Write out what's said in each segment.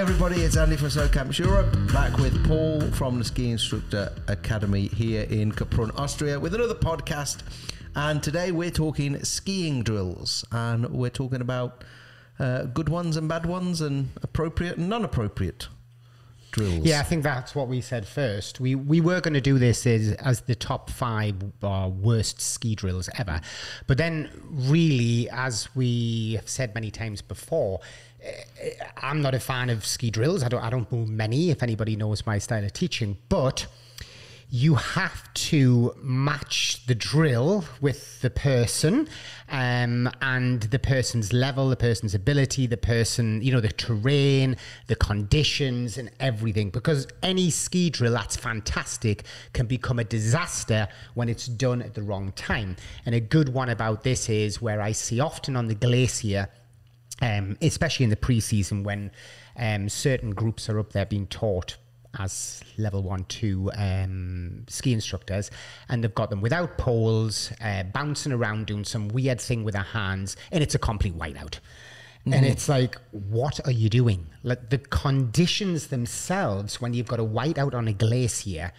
everybody, it's Andy from Snow Camps Europe, back with Paul from the Ski Instructor Academy here in Kaprun, Austria, with another podcast. And today we're talking skiing drills, and we're talking about uh, good ones and bad ones, and appropriate and non appropriate drills. Yeah, I think that's what we said first. We we were going to do this as, as the top five uh, worst ski drills ever, but then really, as we have said many times before. eh, I'm not a fan of ski drills. I don't. I don't move many. If anybody knows my style of teaching, but you have to match the drill with the person um, and the person's level, the person's ability, the person, you know, the terrain, the conditions, and everything. Because any ski drill that's fantastic can become a disaster when it's done at the wrong time. And a good one about this is where I see often on the glacier um, especially in the pre-season when um, certain groups are up there being taught as level one, two um, ski instructors, and they've got them without poles, uh, bouncing around doing some weird thing with their hands, and it's a complete whiteout. And it's like, what are you doing? Like the conditions themselves, when you've got a whiteout on a glacier,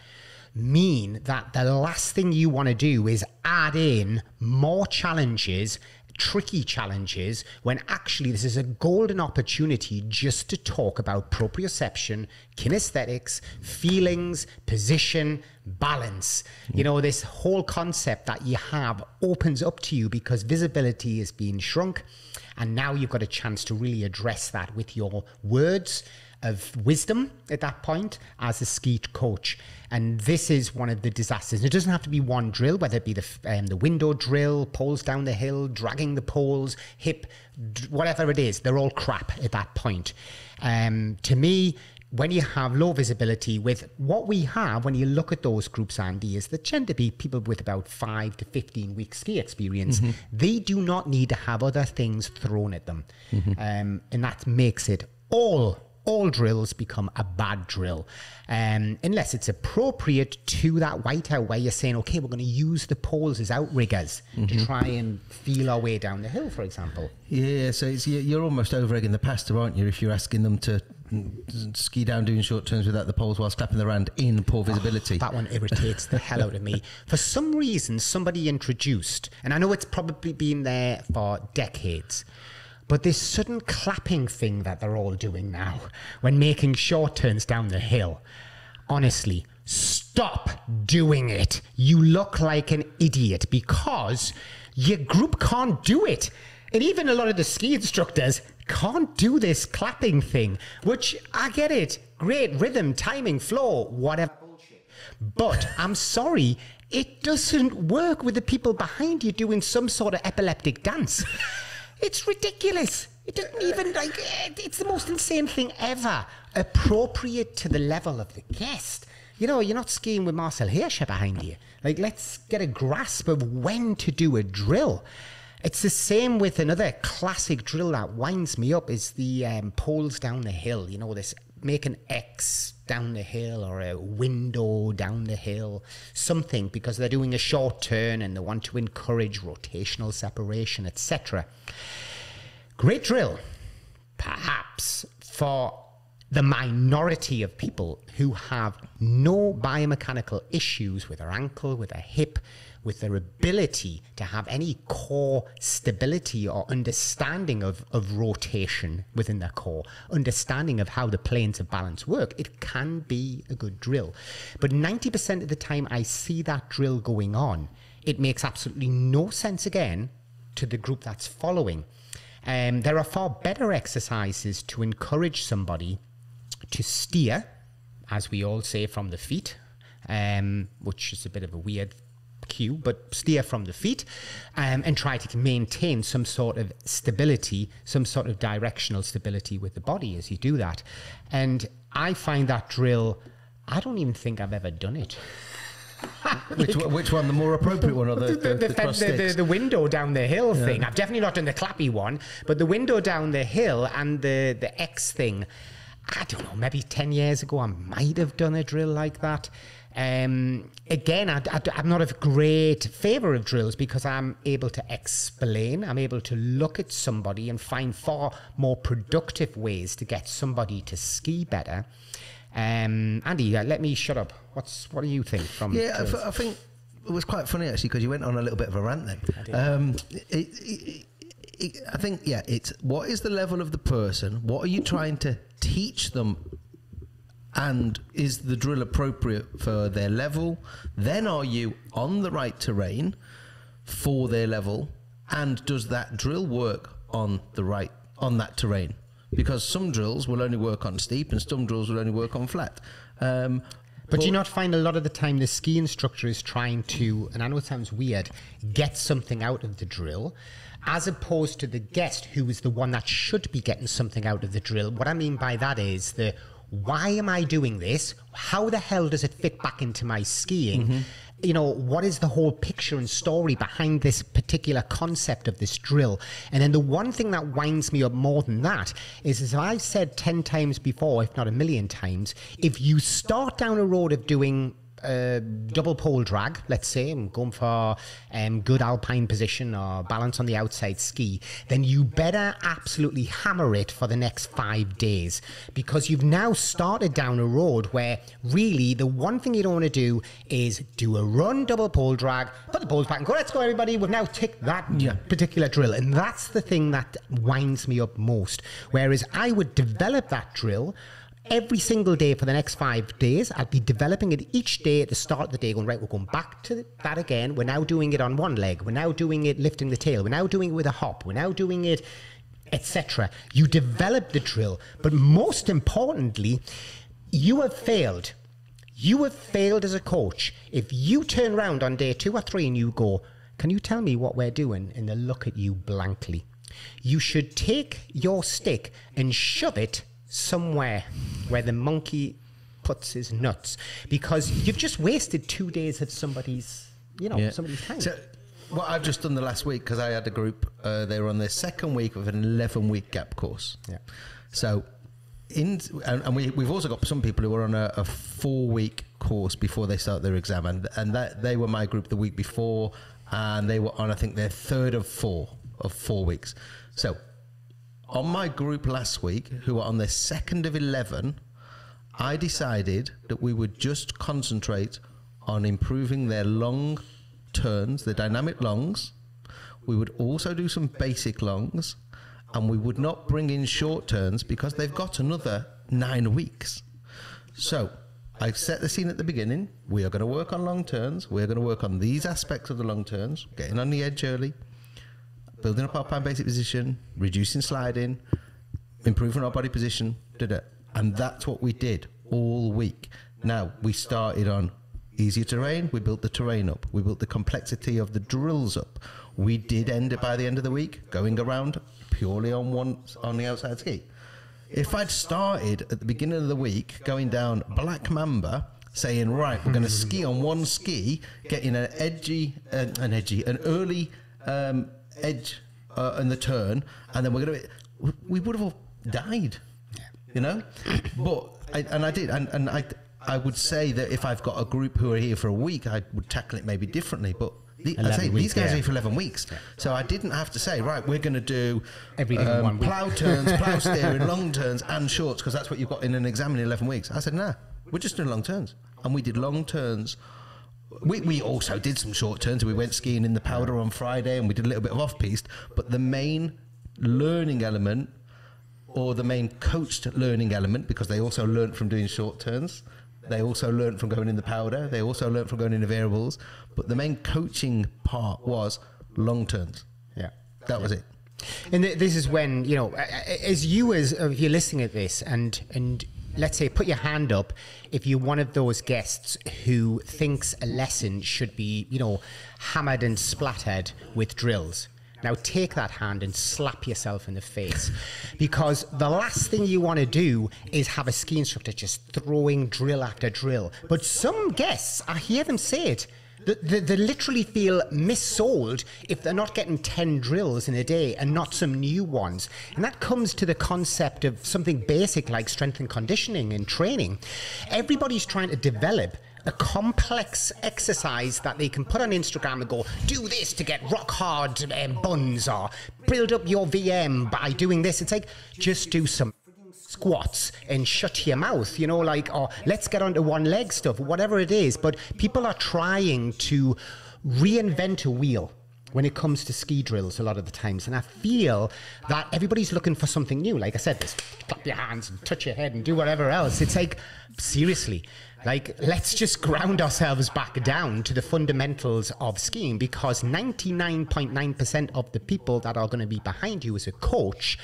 mean that the last thing you want to do is add in more challenges tricky challenges when actually this is a golden opportunity just to talk about proprioception, kinesthetics, feelings, position, balance. You know, this whole concept that you have opens up to you because visibility is being shrunk. And now you've got a chance to really address that with your words of wisdom at that point as a ski coach. And this is one of the disasters. It doesn't have to be one drill, whether it be the um, the window drill, poles down the hill, dragging the poles, hip, whatever it is. They're all crap at that point. Um, to me, when you have low visibility with what we have when you look at those groups andy is that tend to be people with about 5 to 15 week ski experience they do not need to have other things thrown at them um, and that makes it all all drills become a bad drill um, unless it's appropriate to that whiteout where you're saying okay we're going to use the poles as outriggers to try and feel our way down the hill for example Yeah, so you're almost over egging the pasta, aren't you? If you're asking them to mm, ski down doing short turns without the poles whilst clapping their hand in poor visibility. That one irritates the hell out of me. For some reason, somebody introduced, and I know it's probably been there for decades, but this sudden clapping thing that they're all doing now when making short turns down the hill. Honestly, stop doing it. You look like an idiot because your group can't do it. And even a lot of the ski instructors can't do this clapping thing, which I get it. Great rhythm, timing, flow, whatever. But I'm sorry, it doesn't work with the people behind you doing some sort of epileptic dance. It's ridiculous. It doesn't even like it's the most insane thing ever. Appropriate to the level of the guest. You know, you're not skiing with Marcel Hirscher behind you. Like, let's get a grasp of when to do a drill. It's the same with another classic drill that winds me up is the um, poles down the hill. You know, this make an X down the hill or a window down the hill, something because they're doing a short turn and they want to encourage rotational separation, etc. Great drill, perhaps for the minority of people who have no biomechanical issues with their ankle, with their hip, with their ability to have any core stability or understanding of, of rotation within their core, understanding of how the planes of balance work, it can be a good drill. But 90% of the time I see that drill going on, it makes absolutely no sense again to the group that's following. Um, there are far better exercises to encourage somebody to steer, as we all say, from the feet, um, which is a bit of a weird cue, but steer from the feet um, and try to maintain some sort of stability, some sort of directional stability with the body as you do that. And I find that drill, I don't even think I've ever done it. which, one- which one, the more appropriate one, or the, the, the, the, the, the window down the hill thing. I've definitely not done the clappy one, but the window down the hill and the, the X thing. I don't know, maybe 10 years ago, I might have done a drill like that. Um, again, I, am not a great favour of drills because I'm able to explain, I'm able to look at somebody and find far more productive ways to get somebody to ski better. Um, Andy, uh, let me shut up. What's what do you think from? Yeah, I, f- I think it was quite funny actually because you went on a little bit of a rant then. Um, it, it, it, I think yeah, it's what is the level of the person? What are you trying to teach them? And is the drill appropriate for their level? Then are you on the right terrain for their level? And does that drill work on the right on that terrain? Because some drills will only work on steep, and some drills will only work on flat. Um, but, do you not find a lot of the time the ski instructor is trying to, and I know it sounds weird, get something out of the drill, as opposed to the guest who is the one that should be getting something out of the drill? What I mean by that is the why am I doing this? How the hell does it fit back into my skiing? Mm-hmm. You know, what is the whole picture and story behind this particular concept of this drill? And then the one thing that winds me up more than that is, as I've said 10 times before, if not a million times, if you start down a road of doing a double pole drag, let's say, I'm going for um, good alpine position or balance on the outside ski, then you better absolutely hammer it for the next five days because you've now started down a road where really the one thing you don't want to do is do a run double pole drag, put the poles back and go, let's go, everybody. We've now ticked that yeah. particular drill. And that's the thing that winds me up most. Whereas I would develop that drill every single day for the next five days. I'll be developing it each day at the start of the day, going, right, we're going back to that again. We're now doing it on one leg. We're now doing it lifting the tail. We're now doing it with a hop. We're now doing it, etc. You develop the drill. But most importantly, you have failed. You have failed as a coach. If you turn around on day two or three and you go, can you tell me what we're doing? And they look at you blankly. You should take your stick and shove it somewhere where the monkey puts his nuts because you've just wasted two days of somebody's, you know, yeah. somebody's time. So, what I've just done the last week because I had a group, uh, they were on their second week of an 11 week gap course. Yeah. So, in and, and we, we've also got some people who are on a, a four week course before they start their exam, and and that they were my group the week before, and they were on I think their third of four of four weeks. So on my group last week, who were on their second of 11, I decided that we would just concentrate on improving their long turns, their dynamic longs. We would also do some basic longs, and we would not bring in short turns because they've got another nine weeks. So I've set the scene at the beginning. We are going to work on long turns. We're going to work on these aspects of the long turns, getting on the edge early, building up our alpine basic position, reducing sliding, improving our body position, did it. and that's what we did all week. Now we started on easier terrain. We built the terrain up. We built the complexity of the drills up. We did end it by the end of the week going around purely on one on the outside ski. If I'd started at the beginning of the week going down Black Mamba, saying right, we're going to ski on one ski, getting an edgy, uh, an edgy, an early um, edge uh, and the turn, and then we're going to. We would have all died, you know. But I, and I did, and, and I I would say that if I've got a group who are here for a week, I would tackle it maybe differently. But the, I say weeks, these guys yeah. are here for eleven weeks, yeah. so I didn't have to say right. We're going to do everything um, one plow turns, plow steering, long turns, and shorts because that's what you've got in an exam in eleven weeks. I said, nah, we're just doing long turns, and we did long turns we, we also did some short turns. We went skiing in the powder on Friday and we did a little bit of off piste. But the main learning element, or the main coached learning element, because they also learned from doing short turns, they also learned from going in the powder, they also learned from going in the variables. But the main coaching part was long turns. Yeah. That was it. And this is when, you know, as you, as if you're listening at this and, and, let's say put your hand up if you're one of those guests who thinks a lesson should be you know hammered and splattered with drills. Now take that hand and slap yourself in the face because the last thing you want to do is have a ski instructor just throwing drill after drill. But some guests i hear them say it they, they literally feel missold if they're not getting 10 drills in a day and not some new ones. And that comes to the concept of something basic like strength and conditioning and training. Everybody's trying to develop a complex exercise that they can put on Instagram and go, do this to get rock hard um, buns or build up your VM by doing this. It's like, just do some squats and shut your mouth, you know, like, or let's get onto one leg stuff, whatever it is. But people are trying to reinvent a wheel when it comes to ski drills a lot of the times. And I feel that everybody's looking for something new. Like I said, this clap your hands and touch your head and do whatever else. It's like, seriously, like let's just ground ourselves back down to the fundamentals of skiing because 99.9% of the people that are going to be behind you as a coach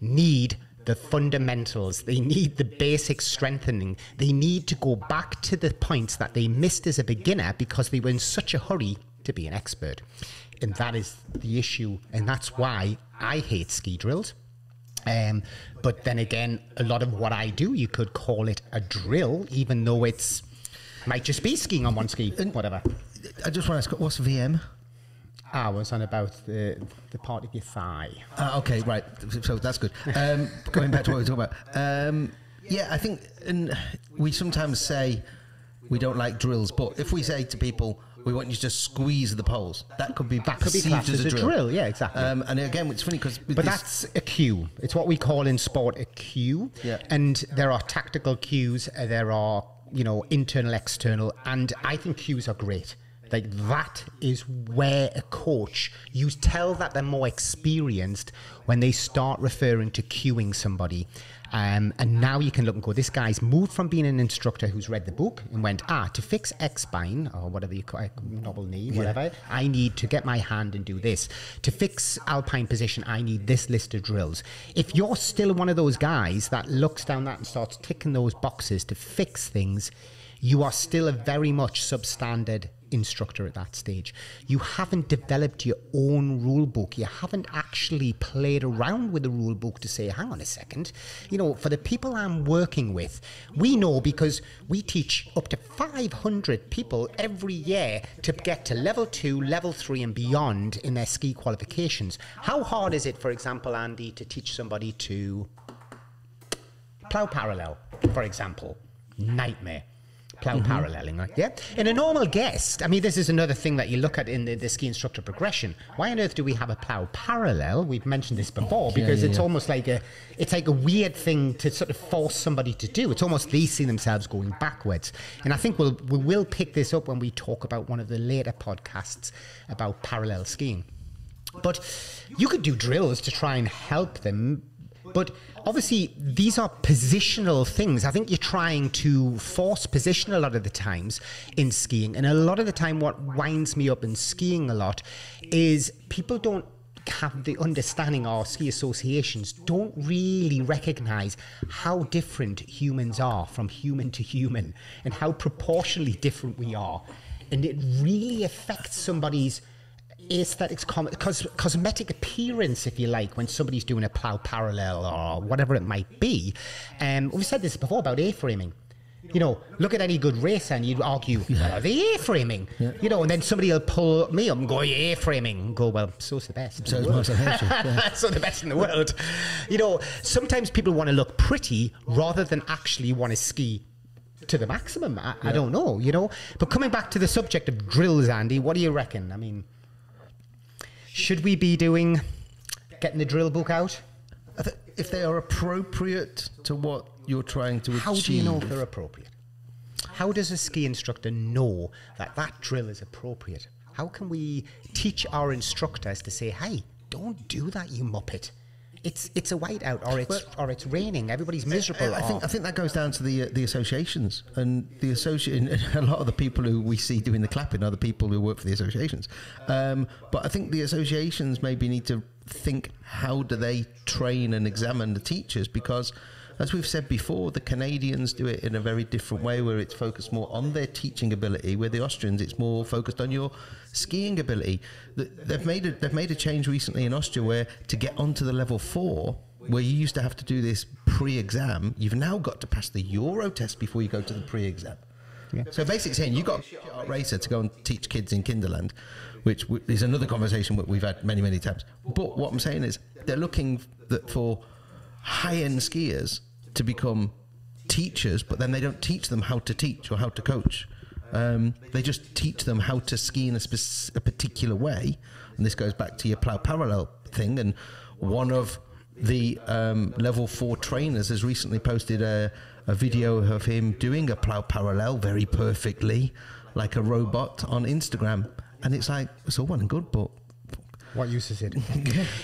need the fundamentals. They need the basic strengthening. They need to go back to the points that they missed as a beginner because they were in such a hurry to be an expert. And that is the issue. And that's why I hate ski drills. Um, but then again, a lot of what I do, you could call it a drill, even though it's might just be skiing on one ski, whatever. I just want to ask, what's VM? I was on about the the part of your thigh. Uh, okay, right. So that's good. Um, going back to what we were talking about. Um, yeah, I think and we sometimes say we don't like drills, but if we say to people, we want you to just squeeze the poles, that could be That could be classed as a drill. Yeah, exactly. Um, and again, it's funny because But that's a cue. It's what we call in sport a cue. Yeah. And there are tactical cues, uh, there are, you know, internal, external, and I think cues are great. Like that is where a coach, you tell that they're more experienced when they start referring to cueing somebody. Um, and now you can look and go, this guy's moved from being an instructor who's read the book and went, ah, to fix X spine or whatever you call it, novel knee, whatever, I need to get my hand and do this. To fix alpine position, I need this list of drills. If you're still one of those guys that looks down that and starts ticking those boxes to fix things, you are still a very much substandard instructor at that stage. You haven't developed your own rule book. You haven't actually played around with the rule book to say, hang on a second. You know, for the people I'm working with, we know because we teach up to 500 people every year to get to level two, level three, and beyond in their ski qualifications. How hard is it, for example, Andy, to teach somebody to plow parallel, for example? Nightmare. Plow mm-hmm. paralleling, right? Yeah. In a normal guest, I mean, this is another thing that you look at in the, the ski instructor progression. Why on earth do we have a plow parallel? We've mentioned this before because yeah, it's yeah. almost like a, it's like a weird thing to sort of force somebody to do. It's almost they see themselves going backwards. And I think we'll we will pick this up when we talk about one of the later podcasts about parallel skiing. But you could do drills to try and help them. But obviously, these are positional things. I think you're trying to force position a lot of the times in skiing. And a lot of the time, what winds me up in skiing a lot is people don't have the understanding our ski associations don't really recognize how different humans are from human to human and how proportionally different we are. And it really affects somebody's aesthetics, cos- cosmetic appearance, if you like, when somebody's doing a plow parallel or whatever it might be. Um, we've said this before about A-framing. You know, look at any good racer and you'd argue, well, are they A-framing? You know, and then somebody will pull me up and go, "You're A-framing. And go, well, so's the best. So the is world." Marcel Hirscher, yeah. so the best in the world. You know, sometimes people want to look pretty rather than actually want to ski to the maximum. I, I don't know, you know. But coming back to the subject of drills, Andy, what do you reckon? I mean, should we be doing getting the drill book out? If they are appropriate to what you're trying to achieve. How achieve. do you know if they're appropriate? How does a ski instructor know that that drill is appropriate? How can we teach our instructors to say, "Hey, don't do that, you muppet"? It's it's a whiteout, or it's or it's raining. Everybody's miserable. I think I think that goes down to the uh, the associations and the association. A lot of the people who we see doing the clapping are the people who work for the associations. Um, but I think the associations maybe need to think how do they train and examine the teachers because. As we've said before, the Canadians do it in a very different way, where it's focused more on their teaching ability. Where the Austrians, it's more focused on your skiing ability. They've made a, they've made a change recently in Austria where to get onto the level four, where you used to have to do this pre-exam, you've now got to pass the Euro test before you go to the pre-exam. So basically saying you got a racer to go and teach kids in Kinderland, which is another conversation that we've had many, many times. But what I'm saying is they're looking th- for high-end skiers to become teachers, but then they don't teach them how to teach or how to coach. Um, they just teach them how to ski in a, spec- a particular way, and this goes back to your plow parallel thing. And one of the um, level four trainers has recently posted a, a video of him doing a plow parallel very perfectly, like a robot, on Instagram. And it's like it's all well and good, but What use is it?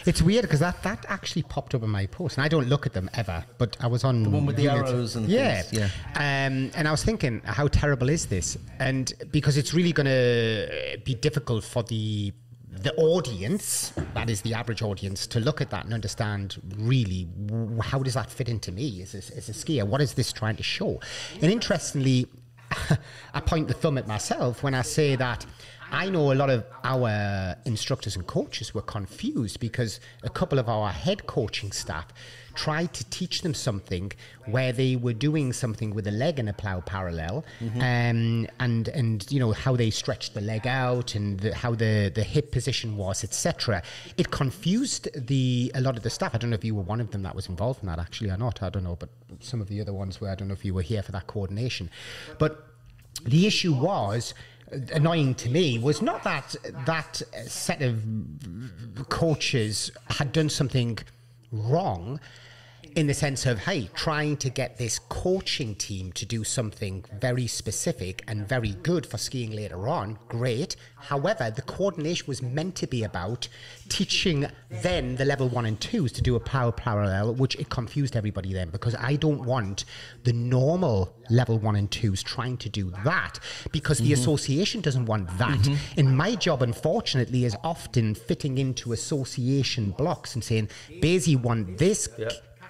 it's weird because that, that actually popped up in my post, and I don't look at them ever. But I was on the one with the arrows and yeah, things, yeah. Um, and I was thinking, how terrible is this? And because it's really going to be difficult for the the audience, that is the average audience, to look at that and understand really w- how does that fit into me as a, as a skier? What is this trying to show? And interestingly, I point the thumb at myself when I say that I know a lot of our instructors and coaches were confused because a couple of our head coaching staff tried to teach them something where they were doing something with a leg in a plow parallel um, and and you know how they stretched the leg out and the, how the the hip position was etc it confused the a lot of the staff. I don't know if you were one of them that was involved in that actually or not. I don't know but some of the other ones were. I don't know if you were here for that coordination. But the issue was annoying to me was not that that set of coaches had done something wrong in the sense of hey trying to get this coaching team to do something very specific and very good for skiing later on great. However the coordination was meant to be about teaching then the level one and twos to do a plow parallel which it confused everybody then because i don't want the normal level one and twos trying to do that because the mm-hmm. association doesn't want that. Mm-hmm. And my job unfortunately is often fitting into association blocks and saying BASI want this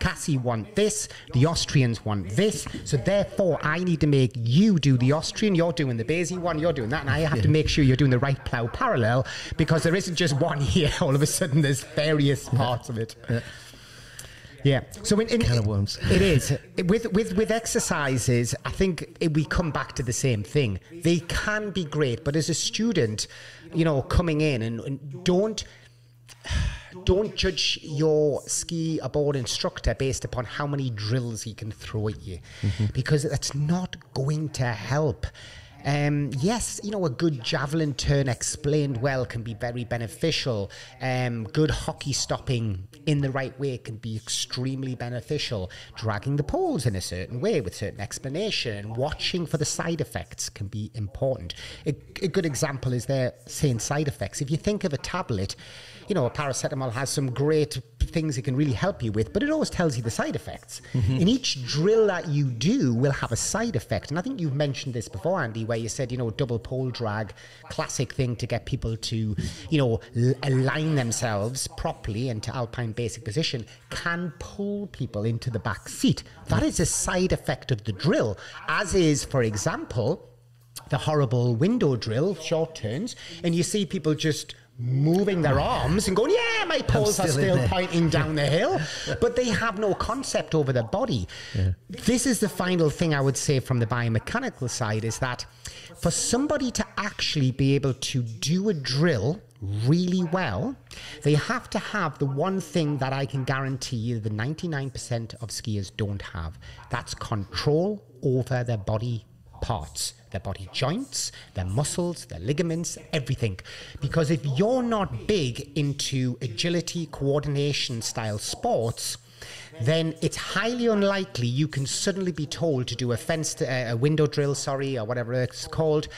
CASI want this, the Austrians want this, so therefore I need to make you do the Austrian, you're doing the BASI one, you're doing that, and I have to make sure you're doing the right plough parallel because there isn't just one here, all of a sudden there's various parts of it. Yeah. Yeah. So in, in Can of worms. it is with with with exercises. I think it, we come back to the same thing. They can be great, but as a student, you know, coming in and, and don't don't judge your ski aboard instructor based upon how many drills he can throw at you, because that's not going to help. Um, yes, you know, a good javelin turn explained well can be very beneficial. Um, good hockey stopping in the right way can be extremely beneficial. Dragging the poles in a certain way with certain explanation and watching for the side effects can be important. A, a good example is there saying side effects. If you think of a tablet, you know, a paracetamol has some great things it can really help you with, but it always tells you the side effects. Mm-hmm. And each drill that you do will have a side effect. And I think you've mentioned this before, Andy, where you said, you know, double pole drag, classic thing to get people to, you know, l- align themselves properly into alpine basic position, can pull people into the back seat. That is a side effect of the drill, as is, for example, the horrible window drill, short turns, and you see people just moving their arms and going, yeah, my poles are still in still pointing down the hill, but they have no concept over their body. This is the final thing I would say from the biomechanical side is that for somebody to actually be able to do a drill really well, they have to have the one thing that I can guarantee you the 99% of skiers don't have. That's control over their body parts, their body joints, their muscles, their ligaments, everything. Because if you're not big into agility, coordination style sports, then it's highly unlikely you can suddenly be told to do a fence, uh, a window drill, sorry, or whatever it's called,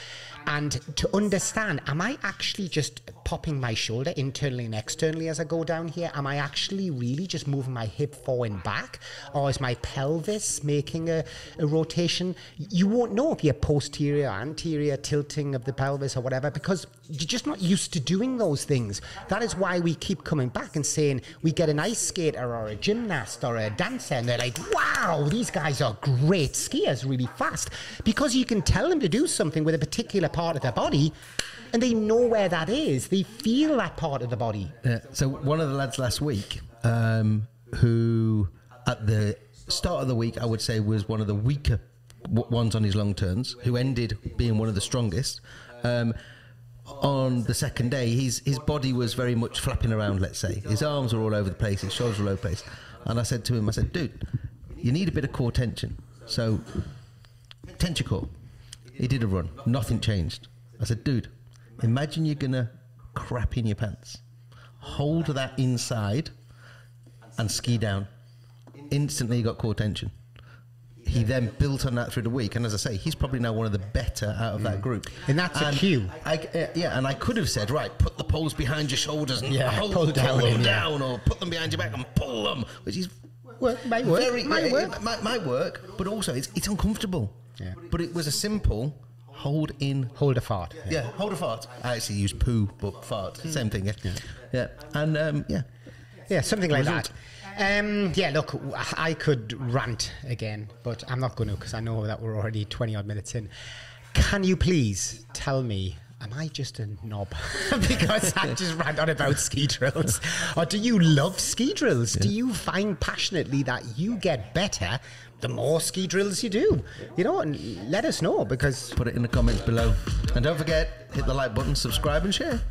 and to understand, am I actually just popping my shoulder internally and externally as I go down here? Am I actually really just moving my hip forward and back? Or is my pelvis making a, a rotation? You won't know if you're posterior, anterior, tilting of the pelvis or whatever, because you're just not used to doing those things. That is why we keep coming back and saying we get an ice skater or a gymnast or a dancer, and they're like, wow, these guys are great skiers really fast. Because you can tell them to do something with a particular part of their body, and they know where that is. They feel that part of the body. Yeah. So one of the lads last week, um, who at the start of the week I would say was one of the weaker ones on his long turns, who ended being one of the strongest. Um, on the second day, his his body was very much flapping around. Let's say his arms were all over the place, his shoulders were all over the place, and I said to him, I said, "Dude, you need a bit of core tension. So tension core." He did a run, nothing changed. I said, "Dude, imagine you're gonna crap in your pants. Hold that inside and ski down. Instantly, he got core tension." He then built on that through the week, and as I say, he's probably now one of the better out of that group. And that's a cue. I, uh, yeah, and I could have said, right, put the poles behind your shoulders and Yeah, hold, pull pull down them in, yeah. down, or put them behind your back and pull them, which is Work, might work. very might yeah, work. It might, might work, but also it's it's uncomfortable. Yeah. But it was a simple hold in. Hold a fart. Yeah, hold a fart. I actually use poo, but fart, same thing. Yeah, yeah, and um, yeah, Yeah, something like Result. that. Um, yeah, look, I could rant again, but I'm not going to because I know that we're already 20 odd minutes in. Can you please tell me, am I just a knob? because I just rant on about ski drills. Or do you love ski drills? Do you find passionately that you get better the more ski drills you do? You know, and let us know because put it in the comments below, and don't forget hit the like button, subscribe, and share.